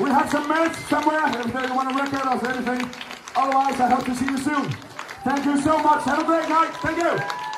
We have some merch somewhere if you want to record us or anything. Otherwise, I hope to see you soon. Thank you so much. Have a great night. Thank you.